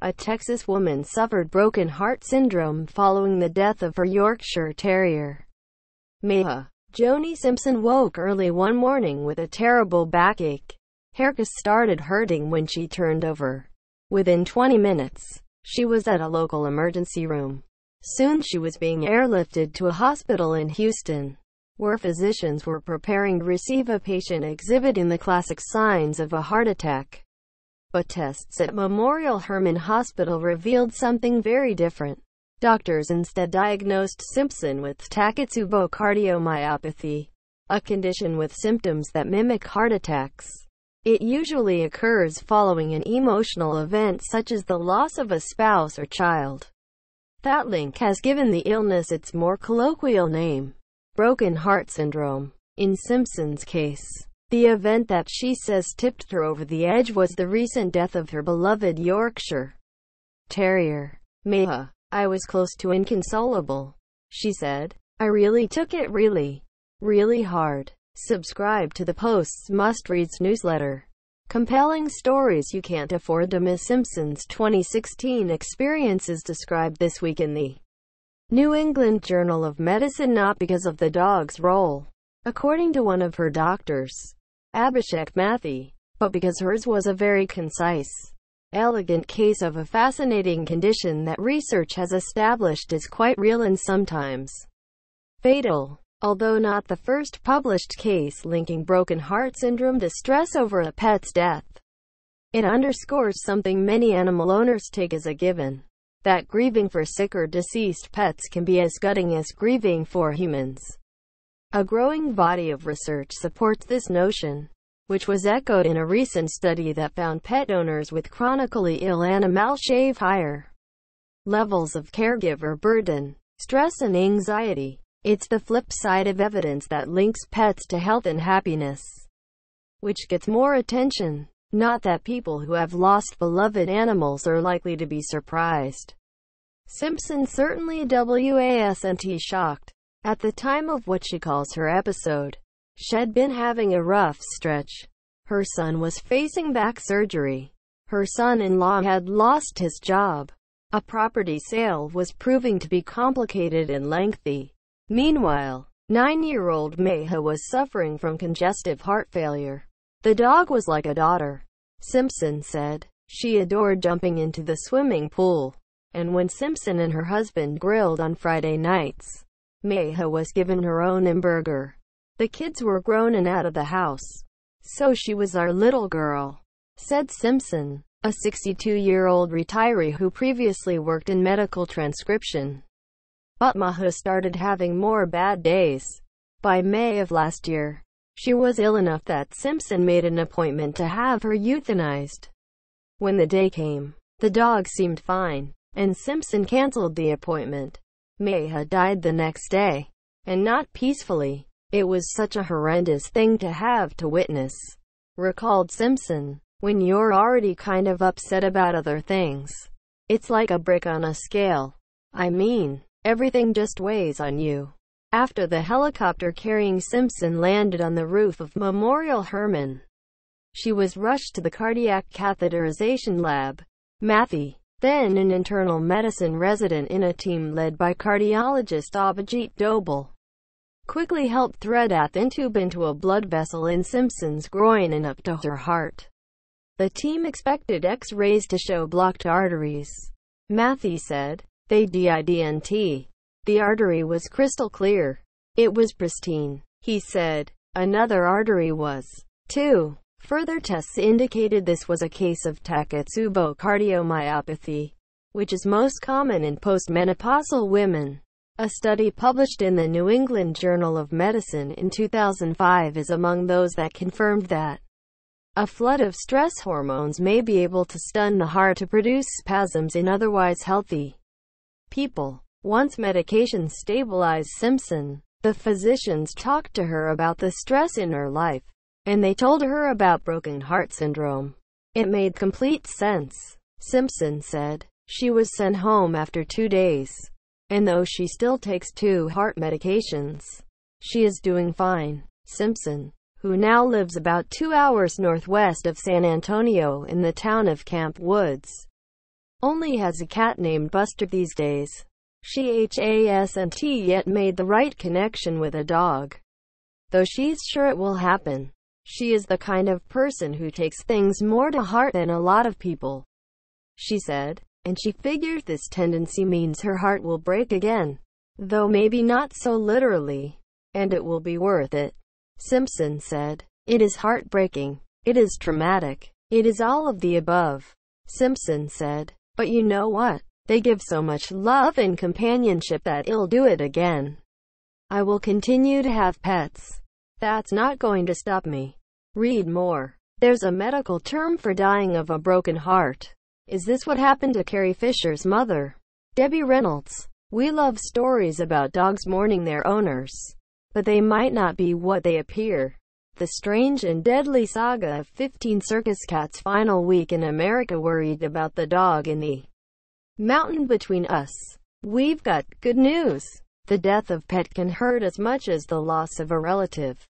A Texas woman suffered broken heart syndrome following the death of her Yorkshire Terrier. Meha. Joanie Simpson woke early one morning with a terrible backache. Her started hurting when she turned over. Within 20 minutes, she was at a local emergency room. Soon she was being airlifted to a hospital in Houston, where physicians were preparing to receive a patient exhibiting the classic signs of a heart attack. But tests at Memorial Hermann Hospital revealed something very different. Doctors instead diagnosed Simpson with Takotsubo cardiomyopathy, a condition with symptoms that mimic heart attacks. It usually occurs following an emotional event such as the loss of a spouse or child. That link has given the illness its more colloquial name, broken heart syndrome. In Simpson's case, the event that she says tipped her over the edge was the recent death of her beloved Yorkshire Terrier, Meha. I was close to inconsolable. She said, I really took it really, really hard. Subscribe to the Post's must-reads newsletter. Compelling stories you can't afford to miss Simpsons 2016 experiences described this week in the New England Journal of Medicine not because of the dog's role, according to one of her doctors. Abhishek Maiti, but because hers was a very concise, elegant case of a fascinating condition that research has established is quite real and sometimes fatal. Although not the first published case linking broken heart syndrome to stress over a pet's death, it underscores something many animal owners take as a given. That grieving for sick or deceased pets can be as gutting as grieving for humans. A growing body of research supports this notion, which was echoed in a recent study that found pet owners with chronically ill animals shave higher levels of caregiver burden, stress and anxiety. It's the flip side of evidence that links pets to health and happiness, which gets more attention. Not that people who have lost beloved animals are likely to be surprised. Simpson certainly wasn't shocked. At the time of what she calls her episode, she'd been having a rough stretch. Her son was facing back surgery. Her son-in-law had lost his job. A property sale was proving to be complicated and lengthy. Meanwhile, nine-year-old Meha was suffering from congestive heart failure. The dog was like a daughter, Simpson said. She adored jumping into the swimming pool. And when Simpson and her husband grilled on Friday nights, Meha was given her own hamburger. The kids were grown and out of the house. So she was our little girl, said Simpson, a 62-year-old retiree who previously worked in medical transcription. But Meha started having more bad days. By May of last year, she was ill enough that Simpson made an appointment to have her euthanized. When the day came, the dog seemed fine, and Simpson canceled the appointment. Meha died the next day, and not peacefully. It was such a horrendous thing to have to witness, recalled Simpson. When you're already kind of upset about other things, it's like a brick on a scale. I mean, everything just weighs on you. After the helicopter carrying Simpson landed on the roof of Memorial Hermann, she was rushed to the cardiac catheterization lab. Maiti, then an internal medicine resident in a team led by cardiologist Abhijeet Dhoble, quickly helped thread a thin tube into a blood vessel in Simpson's groin and up to her heart. The team expected x-rays to show blocked arteries. Maiti said, they didn't. The artery was crystal clear. It was pristine. He said, another artery was, too. Further tests indicated this was a case of Takotsubo cardiomyopathy, which is most common in postmenopausal women. A study published in the New England Journal of Medicine in 2005 is among those that confirmed that a flood of stress hormones may be able to stun the heart to produce spasms in otherwise healthy people. Once medication stabilized Simpson, the physicians talked to her about the stress in her life and they told her about broken heart syndrome. It made complete sense, Simpson said. She was sent home after two days. And though she still takes two heart medications, she is doing fine. Simpson, who now lives about two hours northwest of San Antonio in the town of Camp Woods, only has a cat named Buster these days. She hasn't yet made the right connection with a dog. Though she's sure it will happen. She is the kind of person who takes things more to heart than a lot of people. She said, and she figures this tendency means her heart will break again. Though maybe not so literally. And it will be worth it. Simpson said, It is heartbreaking. It is traumatic. It is all of the above. Simpson said, But you know what? They give so much love and companionship that it'll do it again. I will continue to have pets. That's not going to stop me. Read more. There's a medical term for dying of a broken heart. Is this what happened to Carrie Fisher's mother? Debbie Reynolds. We love stories about dogs mourning their owners. But they might not be what they appear. The strange and deadly saga of 15 circus cats' final week in America worried about the dog in the mountain between us. We've got good news. The death of pet can hurt as much as the loss of a relative.